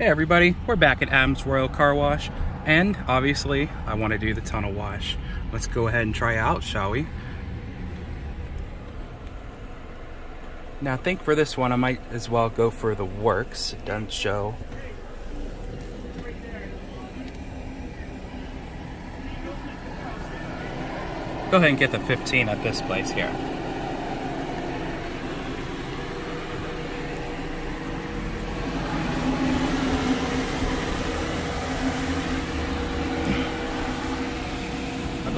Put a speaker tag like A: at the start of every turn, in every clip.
A: Hey everybody, we're back at Adam's Royal Car Wash and obviously I want to do the tunnel wash. Let's go ahead and try out, shall we? Now I think for this one I might as well go for the works. It doesn't show. Go ahead and get the 15 at this place here.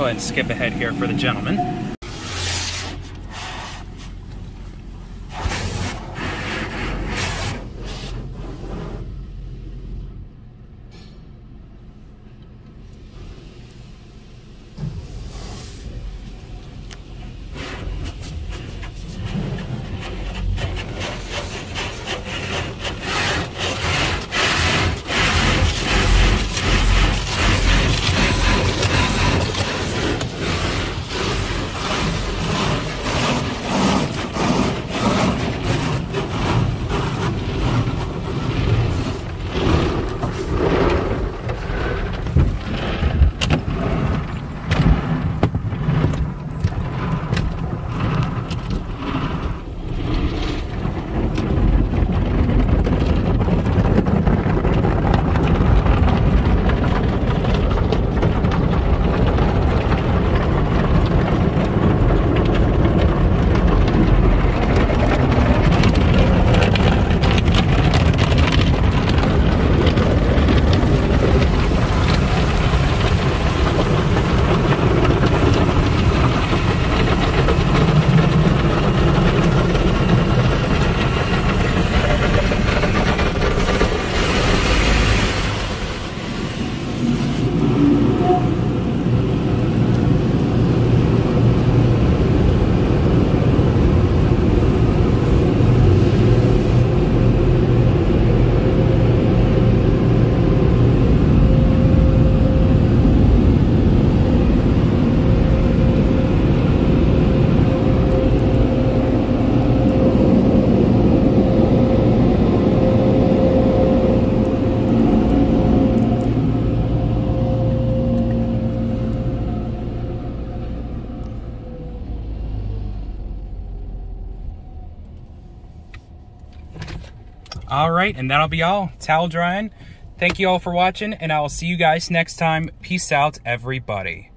A: Go ahead and skip ahead here for the gentleman. All right, and that'll be all. Towel drying. Thank you all for watching, and I will see you guys next time. Peace out, everybody.